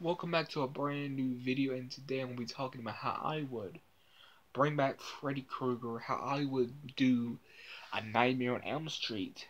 welcome back to a brand new video and today I'm going to be talking about how I would bring back Freddy Krueger, how I would do a Nightmare on Elm Street,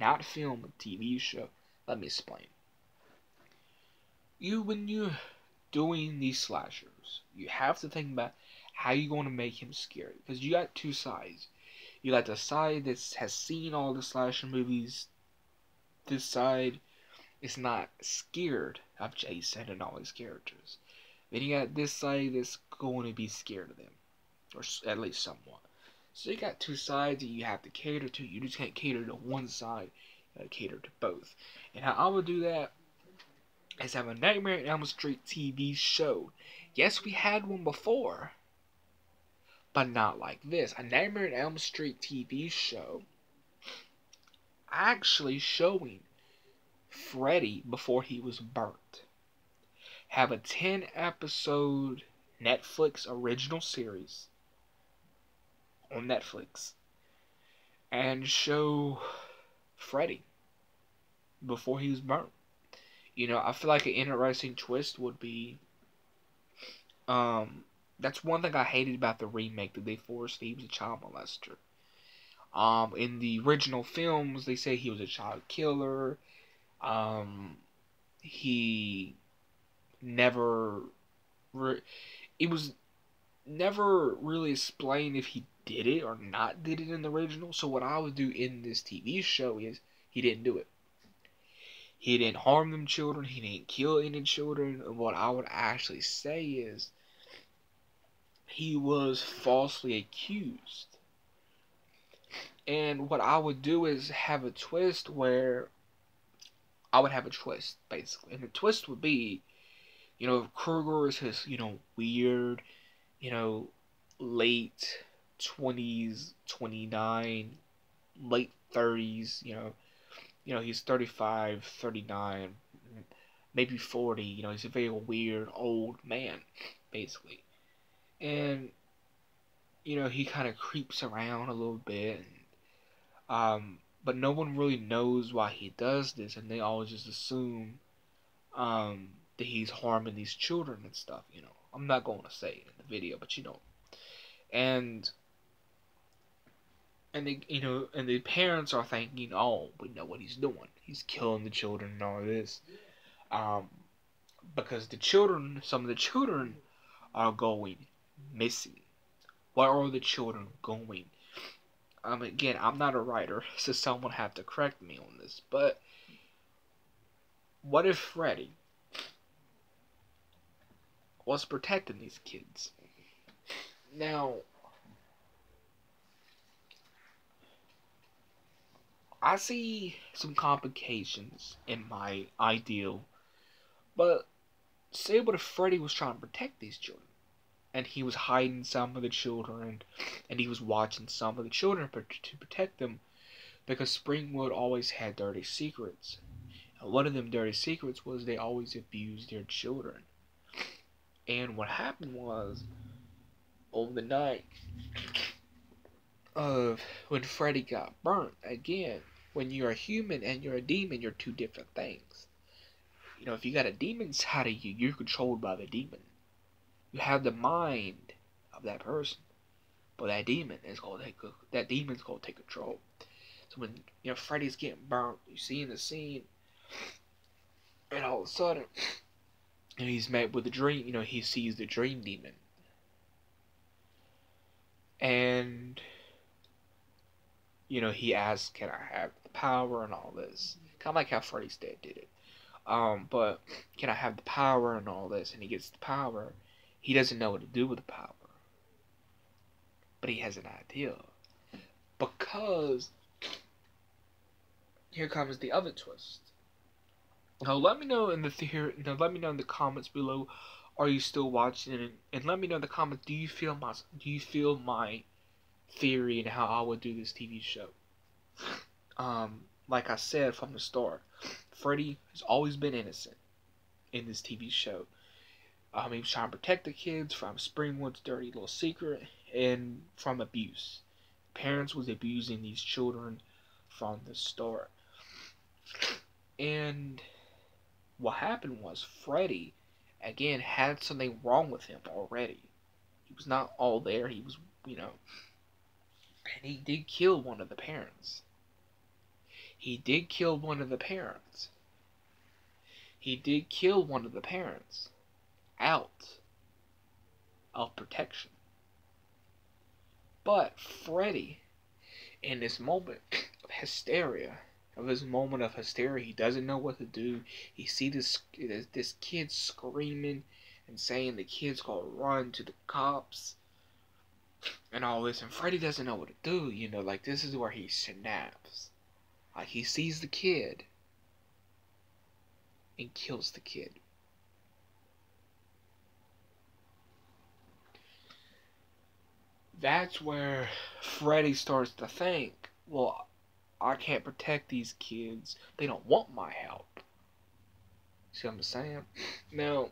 not film, a TV show. Let me explain. You, when you're doing these slashers, you have to think about how you're going to make him scary, because you got two sides. You got the side that has seen all the slasher movies, this side is not scared of Jason and all his characters. Then you got this side that's going to be scared of them, or at least somewhat. So you got two sides that you have to cater to. You just can't cater to one side. Cater to both. And how I would do that is have a Nightmare on Elm Street TV show. Yes, we had one before, but not like this. A Nightmare on Elm Street TV show actually showing Freddy before he was burnt. Have a 10 episode Netflix original series on Netflix and show Freddy before he was burnt. You know, I feel like an interesting twist would be um that's one thing I hated about the remake that they forced he was a child molester. Um, in the original films, they say he was a child killer. Um, he never. Re- it was never really explained if he did it or not did it in the original. So what I would do in this TV show is he didn't do it. He didn't harm them children. He didn't kill any children. And what I would actually say is he was falsely accused. And what I would do is have a twist where I would have a twist, basically. And the twist would be, you know, Krueger is his, you know, weird, you know, late 20s, 29, late 30s, you know, you know, he's 35, 39, maybe 40, you know, he's a very weird old man, basically. And, you know, he kind of creeps around a little bit, and, um, but no one really knows why he does this, and they all just assume um, that he's harming these children and stuff. You know, I'm not going to say it in the video, but you know, and and they, you know, and the parents are thinking, oh, we know what he's doing. He's killing the children and all this, um, because the children, some of the children, are going missing. Where are the children going? Um, again, I'm not a writer, so someone have to correct me on this, but what if Freddy was protecting these kids? Now, I see some complications in my ideal, but say what if Freddy was trying to protect these children? And he was hiding some of the children and he was watching some of the children to protect them because Springwood always had dirty secrets. And one of them dirty secrets was they always abused their children. And what happened was on the night of when Freddy got burnt, again, when you're a human and you're a demon, you're two different things. You know, if you got a demon inside of you, you're controlled by the demon you have the mind of that person, but that demon is going to take that demon's to take control. So when you know Freddy's getting burnt, you see in the scene, and all of a sudden, and he's met with a dream. You know, he sees the dream demon, and you know he asks, "Can I have the power?" and all this, kind of like how Freddy's Dead did it. Um, but can I have the power and all this? And he gets the power, he doesn't know what to do with the power. But he has an idea. Because here comes the other twist. Now let me know in the theory now let me know in the comments below are you still watching and, and let me know in the comments do you feel my do you feel my theory and how I would do this TV show. Um, like I said from the start, Freddy has always been innocent in this TV show. Um, he was trying to protect the kids from Springwood's dirty little secret and from abuse. Parents was abusing these children from the start. And what happened was Freddy, again had something wrong with him already. He was not all there. He was, you know, and he did kill one of the parents. He did kill one of the parents. He did kill one of the parents out of protection. But Freddy, in this moment of hysteria, of his moment of hysteria, he doesn't know what to do. He sees this this kid screaming and saying the kid's gonna run to the cops and all this, and Freddy doesn't know what to do. You know, like this is where he snaps. Like he sees the kid and kills the kid. That's where Freddy starts to think, well, I can't protect these kids. They don't want my help. See what I'm saying? Now,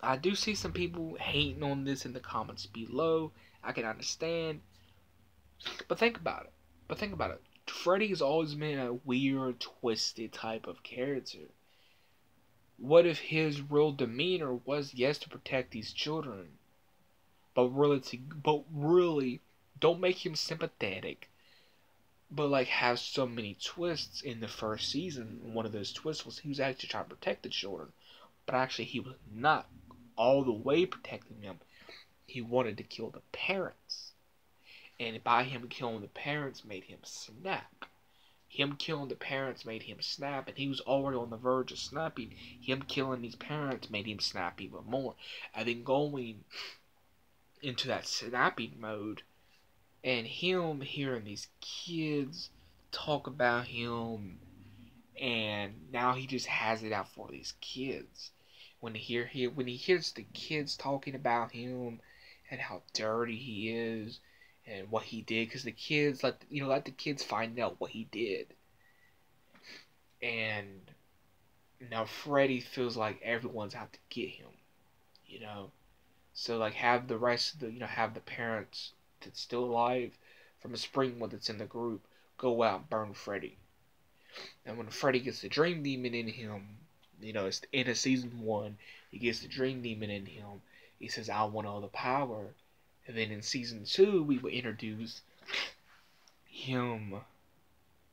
I do see some people hating on this in the comments below. I can understand. But think about it. But think about it. Freddy has always been a weird, twisted type of character. What if his real demeanor was yes to protect these children, but really but really don't make him sympathetic, but like have so many twists in the first season. One of those twists was he was actually trying to protect the children, but actually he was not all the way protecting them. He wanted to kill the parents. And by him killing the parents made him snap. Him killing the parents made him snap, and he was already on the verge of snapping. Him killing these parents made him snap even more. And then going into that snapping mode, and him hearing these kids talk about him, and now he just has it out for these kids. When he hear he when he hears the kids talking about him and how dirty he is and what he did because the kids let you know let the kids find out what he did. And now Freddy feels like everyone's out to get him you know so like have the rest of the you know have the parents that's still alive from a Springwood that's in the group go out and burn Freddy and when Freddy gets the dream demon in him you know it's in a season one he gets the dream demon in him he says I want all the power and then in season two, we will introduce him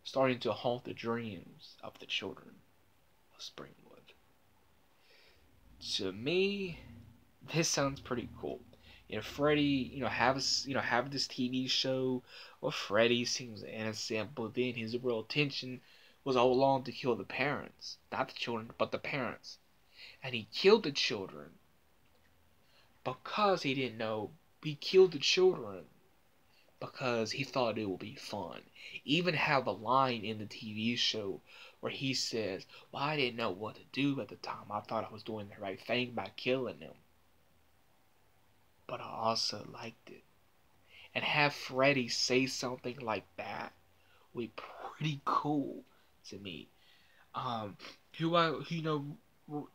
starting to haunt the dreams of the children of Springwood. To me, this sounds pretty cool. You know, Freddy, you know, have you know have this TV show where Freddy seems innocent, but then his real intention was all along to kill the parents, not the children, but the parents, and he killed the children because he didn't know he killed the children because he thought it would be fun. Even have a line in the TV show where he says, Well, I didn't know what to do at the time. I thought I was doing the right thing by killing them. But I also liked it. And have Freddy say something like that would be pretty cool to me. Um, who I, you know,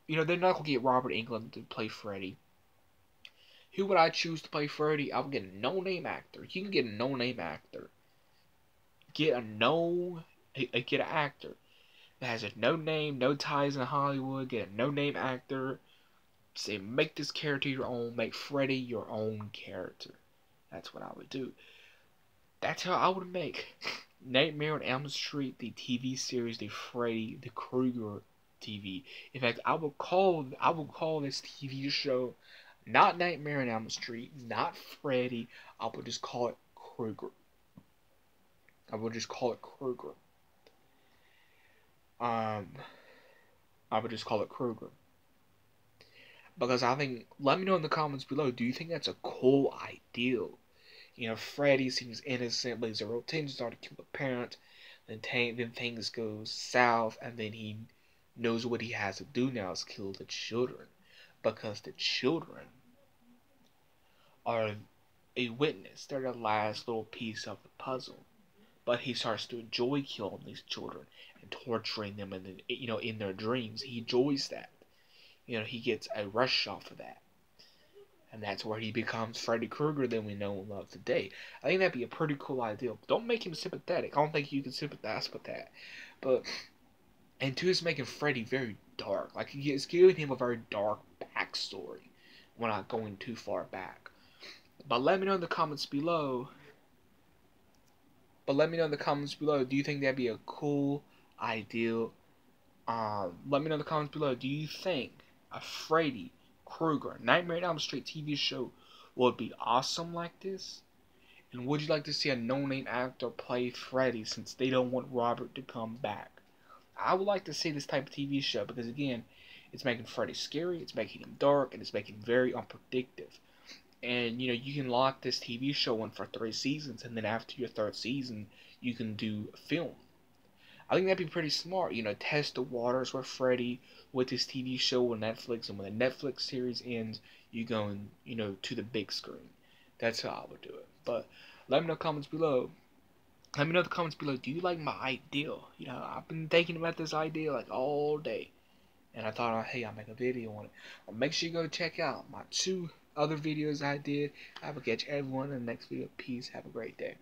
you know, they're not gonna get Robert Englund to play Freddy. Who would I choose to play Freddy? I would get a no-name actor. You can get a no-name actor. Get a no, a, get an actor that has a no name, no ties in Hollywood. Get a no-name actor. Say, make this character your own. Make Freddy your own character. That's what I would do. That's how I would make Nightmare on Elm Street, the TV series, the Freddy, the Krueger TV. In fact, I would call I would call this TV show not Nightmare on Elm Street, not Freddy. I would just call it Krueger. I would just call it Krueger. Um, I would just call it Krueger. Because I think, let me know in the comments below, do you think that's a cool idea? You know, Freddy seems innocent, but his real intentions are to kill the parent. Then, then things go south, and then he knows what he has to do now is kill the children because the children are a witness. They're the last little piece of the puzzle. But he starts to enjoy killing these children and torturing them, and you know, in their dreams, he enjoys that. You know, he gets a rush off of that, and that's where he becomes Freddy Krueger that we know and love today. I think that'd be a pretty cool idea. Don't make him sympathetic. I don't think you can sympathize with that, but and two is making Freddy very dark. Like it's giving him a very dark back backstory. We're not going too far back. But let me know in the comments below. But let me know in the comments below. Do you think that'd be a cool idea? Um, let me know in the comments below. Do you think a Freddy Krueger Nightmare on Elm Street TV show would be awesome like this? And would you like to see a no-name actor play Freddy since they don't want Robert to come back? I would like to see this type of TV show because again, it's making Freddy scary, it's making him dark, and it's making him very unpredictable. And you know, you can lock this TV show in for three seasons, and then after your third season, you can do film. I think that'd be pretty smart. You know, test the waters with Freddy with his TV show on Netflix, and when the Netflix series ends, you go, and you know, to the big screen. That's how I would do it. But let me know comments below. Let me know in the comments below. Do you like my idea? You know, I've been thinking about this idea like all day. And I thought, hey, I'll make a video on it. Well, make sure you go check out my two other videos I did. I will catch everyone in the next video. Peace. Have a great day.